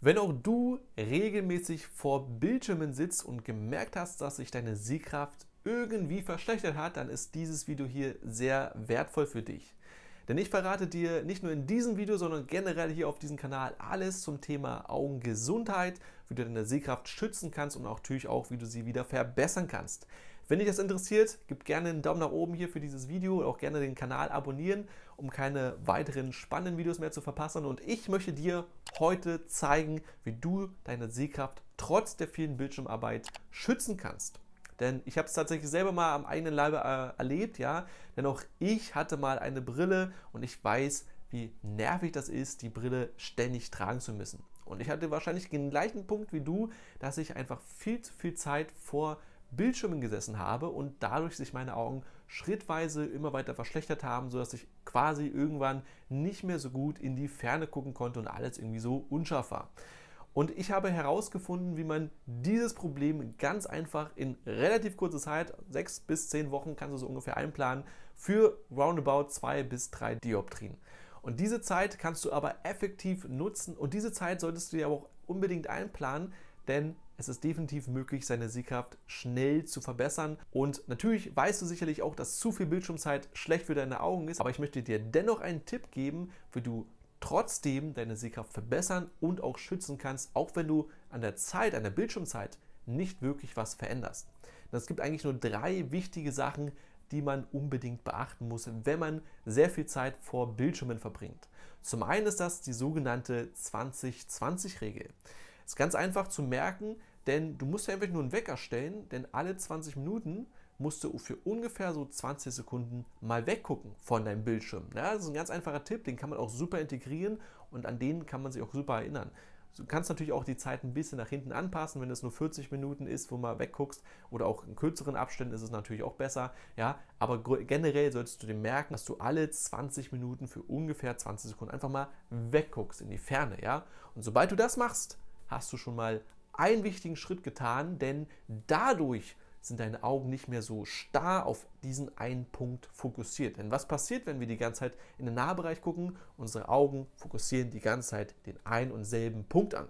Wenn auch du regelmäßig vor Bildschirmen sitzt und gemerkt hast, dass sich deine Sehkraft irgendwie verschlechtert hat, dann ist dieses Video hier sehr wertvoll für dich. Denn ich verrate dir nicht nur in diesem Video, sondern generell hier auf diesem Kanal alles zum Thema Augengesundheit, wie du deine Sehkraft schützen kannst und auch natürlich auch, wie du sie wieder verbessern kannst. Wenn dich das interessiert, gib gerne einen Daumen nach oben hier für dieses Video und auch gerne den Kanal abonnieren, um keine weiteren spannenden Videos mehr zu verpassen. Und ich möchte dir heute zeigen, wie du deine Sehkraft trotz der vielen Bildschirmarbeit schützen kannst. Denn ich habe es tatsächlich selber mal am eigenen Leibe äh, erlebt, ja. Denn auch ich hatte mal eine Brille und ich weiß, wie nervig das ist, die Brille ständig tragen zu müssen. Und ich hatte wahrscheinlich den gleichen Punkt wie du, dass ich einfach viel zu viel Zeit vor Bildschirmen gesessen habe und dadurch sich meine Augen schrittweise immer weiter verschlechtert haben, sodass ich quasi irgendwann nicht mehr so gut in die Ferne gucken konnte und alles irgendwie so unscharf war. Und ich habe herausgefunden, wie man dieses Problem ganz einfach in relativ kurzer Zeit, sechs bis zehn Wochen kannst du so ungefähr einplanen, für roundabout zwei bis drei Dioptrien. Und diese Zeit kannst du aber effektiv nutzen und diese Zeit solltest du dir auch unbedingt einplanen, denn es ist definitiv möglich, seine Sehkraft schnell zu verbessern. Und natürlich weißt du sicherlich auch, dass zu viel Bildschirmzeit schlecht für deine Augen ist, aber ich möchte dir dennoch einen Tipp geben, wie du trotzdem deine Sehkraft verbessern und auch schützen kannst, auch wenn du an der Zeit, an der Bildschirmzeit nicht wirklich was veränderst. es gibt eigentlich nur drei wichtige Sachen, die man unbedingt beachten muss, wenn man sehr viel Zeit vor Bildschirmen verbringt. Zum einen ist das die sogenannte 20-20-Regel. Ist ganz einfach zu merken, denn du musst ja einfach nur einen Wecker stellen, denn alle 20 Minuten musst du für ungefähr so 20 Sekunden mal weggucken von deinem Bildschirm. Ja, das ist ein ganz einfacher Tipp, den kann man auch super integrieren und an den kann man sich auch super erinnern. Du kannst natürlich auch die Zeit ein bisschen nach hinten anpassen, wenn es nur 40 Minuten ist, wo man wegguckst oder auch in kürzeren Abständen ist es natürlich auch besser. Ja, aber generell solltest du dir merken, dass du alle 20 Minuten für ungefähr 20 Sekunden einfach mal wegguckst in die Ferne. Ja, und sobald du das machst, hast du schon mal einen wichtigen Schritt getan, denn dadurch sind deine Augen nicht mehr so starr auf diesen einen Punkt fokussiert. Denn was passiert, wenn wir die ganze Zeit in den Nahbereich gucken? Unsere Augen fokussieren die ganze Zeit den einen und selben Punkt an.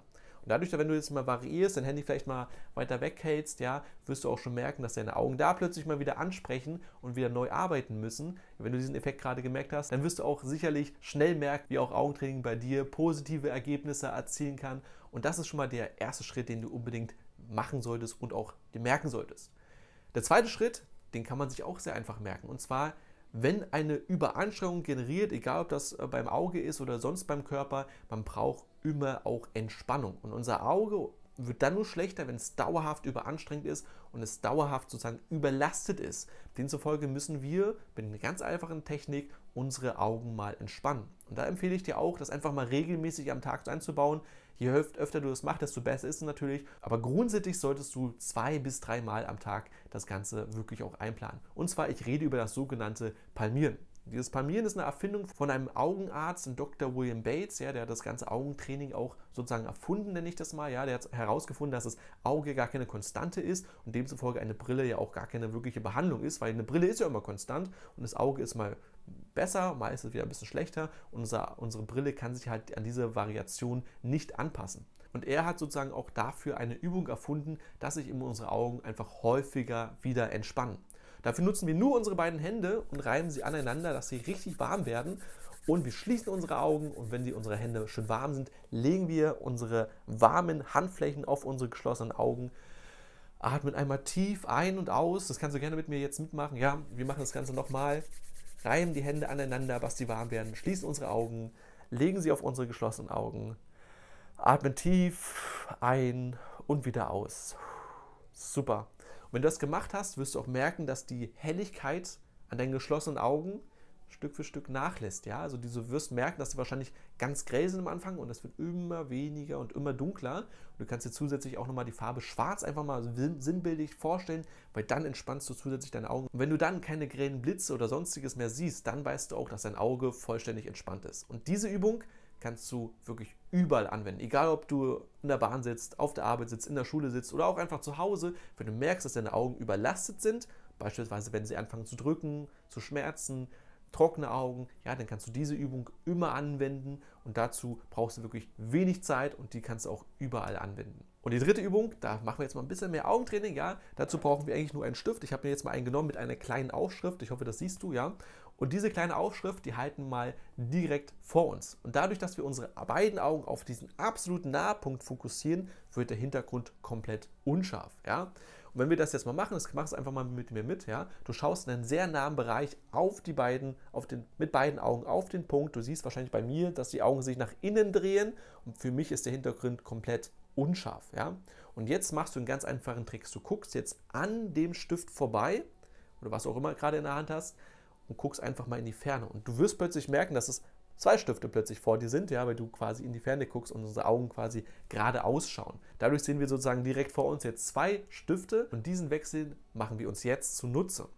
Dadurch, wenn du jetzt mal variierst, dein Handy vielleicht mal weiter weghältst, ja, wirst du auch schon merken, dass deine Augen da plötzlich mal wieder ansprechen und wieder neu arbeiten müssen. Wenn du diesen Effekt gerade gemerkt hast, dann wirst du auch sicherlich schnell merken, wie auch Augentraining bei dir positive Ergebnisse erzielen kann. Und das ist schon mal der erste Schritt, den du unbedingt machen solltest und auch dir merken solltest. Der zweite Schritt, den kann man sich auch sehr einfach merken. Und zwar, wenn eine Überanstrengung generiert, egal ob das äh, beim Auge ist oder sonst beim Körper, man braucht immer auch Entspannung. Und unser Auge wird dann nur schlechter, wenn es dauerhaft überanstrengt ist und es dauerhaft sozusagen überlastet ist. Demzufolge müssen wir mit einer ganz einfachen Technik unsere Augen mal entspannen. Und da empfehle ich dir auch, das einfach mal regelmäßig am Tag einzubauen. Je öfter du das machst, desto besser ist es natürlich. Aber grundsätzlich solltest du zwei bis drei Mal am Tag das Ganze wirklich auch einplanen. Und zwar, ich rede über das sogenannte Palmieren. Dieses Palmieren ist eine Erfindung von einem Augenarzt, Dr. William Bates, ja, der hat das ganze Augentraining auch sozusagen erfunden, nenne ich das mal. Ja, der hat herausgefunden, dass das Auge gar keine Konstante ist und demzufolge eine Brille ja auch gar keine wirkliche Behandlung ist, weil eine Brille ist ja immer konstant und das Auge ist mal besser, mal ist es wieder ein bisschen schlechter und unser, unsere Brille kann sich halt an diese Variation nicht anpassen. Und er hat sozusagen auch dafür eine Übung erfunden, dass sich unsere Augen einfach häufiger wieder entspannen. Dafür nutzen wir nur unsere beiden Hände und reiben sie aneinander, dass sie richtig warm werden. Und wir schließen unsere Augen und wenn die unsere Hände schön warm sind, legen wir unsere warmen Handflächen auf unsere geschlossenen Augen. Atmen einmal tief ein und aus. Das kannst du gerne mit mir jetzt mitmachen. Ja, wir machen das Ganze nochmal. Reiben die Hände aneinander, dass sie warm werden. Schließen unsere Augen. Legen sie auf unsere geschlossenen Augen. Atmen tief ein und wieder aus. Super. Und wenn du das gemacht hast, wirst du auch merken, dass die Helligkeit an deinen geschlossenen Augen Stück für Stück nachlässt. Ja? Also du wirst merken, dass sie wahrscheinlich ganz grell sind am Anfang und es wird immer weniger und immer dunkler. Und du kannst dir zusätzlich auch nochmal die Farbe schwarz einfach mal sinnbildlich vorstellen, weil dann entspannst du zusätzlich deine Augen. Und wenn du dann keine grellen Blitze oder sonstiges mehr siehst, dann weißt du auch, dass dein Auge vollständig entspannt ist. Und diese Übung kannst du wirklich überall anwenden. Egal, ob du in der Bahn sitzt, auf der Arbeit sitzt, in der Schule sitzt oder auch einfach zu Hause, wenn du merkst, dass deine Augen überlastet sind, beispielsweise wenn sie anfangen zu drücken, zu schmerzen, trockene Augen, ja, dann kannst du diese Übung immer anwenden und dazu brauchst du wirklich wenig Zeit und die kannst du auch überall anwenden. Und die dritte Übung, da machen wir jetzt mal ein bisschen mehr Augentraining, ja. Dazu brauchen wir eigentlich nur einen Stift. Ich habe mir jetzt mal einen genommen mit einer kleinen Aufschrift. Ich hoffe, das siehst du, ja. Und diese kleine Aufschrift, die halten mal direkt vor uns. Und dadurch, dass wir unsere beiden Augen auf diesen absoluten Nahpunkt fokussieren, wird der Hintergrund komplett unscharf, ja. Und wenn wir das jetzt mal machen, das machst du einfach mal mit mir mit, ja. Du schaust in einen sehr nahen Bereich auf die beiden, auf den, mit beiden Augen auf den Punkt. Du siehst wahrscheinlich bei mir, dass die Augen sich nach innen drehen. Und für mich ist der Hintergrund komplett unscharf, ja. Und jetzt machst du einen ganz einfachen Trick. Du guckst jetzt an dem Stift vorbei oder was auch immer gerade in der Hand hast und guckst einfach mal in die Ferne. Und du wirst plötzlich merken, dass es zwei Stifte plötzlich vor dir sind, ja, weil du quasi in die Ferne guckst und unsere Augen quasi gerade ausschauen. Dadurch sehen wir sozusagen direkt vor uns jetzt zwei Stifte und diesen Wechsel machen wir uns jetzt zunutze.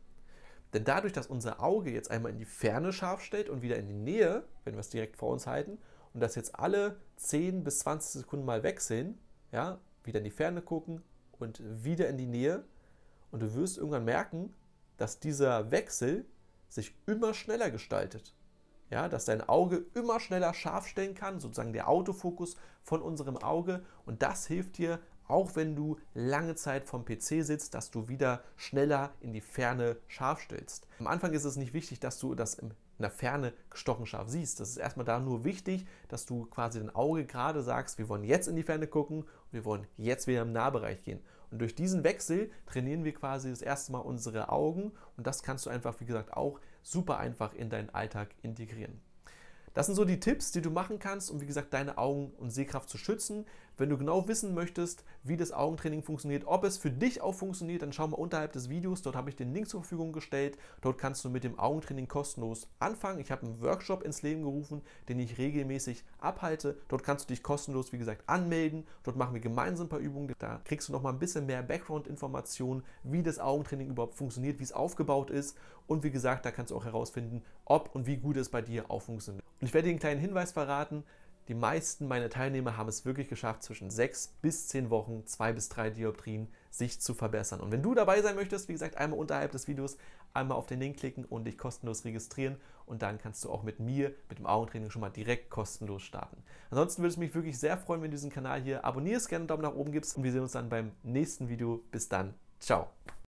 Denn dadurch, dass unser Auge jetzt einmal in die Ferne scharf stellt und wieder in die Nähe, wenn wir es direkt vor uns halten, und das jetzt alle 10 bis 20 Sekunden mal wechseln, ja, wieder in die Ferne gucken und wieder in die Nähe, und du wirst irgendwann merken, dass dieser Wechsel sich immer schneller gestaltet ja, dass dein Auge immer schneller scharf stellen kann, sozusagen der Autofokus von unserem Auge. Und das hilft dir, auch wenn du lange Zeit vom PC sitzt, dass du wieder schneller in die Ferne scharf stellst. Am Anfang ist es nicht wichtig, dass du das in der Ferne gestochen scharf siehst. Das ist erstmal da nur wichtig, dass du quasi dein Auge gerade sagst, wir wollen jetzt in die Ferne gucken und wir wollen jetzt wieder im Nahbereich gehen. Und durch diesen Wechsel trainieren wir quasi das erste Mal unsere Augen und das kannst du einfach, wie gesagt, auch super einfach in deinen Alltag integrieren. Das sind so die Tipps, die du machen kannst, um wie gesagt deine Augen und Sehkraft zu schützen. Wenn du genau wissen möchtest, wie das Augentraining funktioniert, ob es für dich auch funktioniert, dann schau mal unterhalb des Videos. Dort habe ich den Link zur Verfügung gestellt. Dort kannst du mit dem Augentraining kostenlos anfangen. Ich habe einen Workshop ins Leben gerufen, den ich regelmäßig abhalte. Dort kannst du dich kostenlos, wie gesagt, anmelden. Dort machen wir gemeinsam ein paar Übungen. Da kriegst du noch mal ein bisschen mehr Background-Informationen, wie das Augentraining überhaupt funktioniert, wie es aufgebaut ist. Und wie gesagt, da kannst du auch herausfinden, ob und wie gut es bei dir auch funktioniert. Und ich werde dir einen kleinen Hinweis verraten. Die meisten meiner Teilnehmer haben es wirklich geschafft, zwischen sechs bis zehn Wochen, zwei bis drei Dioptrien sich zu verbessern. Und wenn du dabei sein möchtest, wie gesagt, einmal unterhalb des Videos einmal auf den Link klicken und dich kostenlos registrieren und dann kannst du auch mit mir, mit dem Augentraining schon mal direkt kostenlos starten. Ansonsten würde es mich wirklich sehr freuen, wenn du diesen Kanal hier abonnierst, gerne einen Daumen nach oben gibst und wir sehen uns dann beim nächsten Video. Bis dann. Ciao.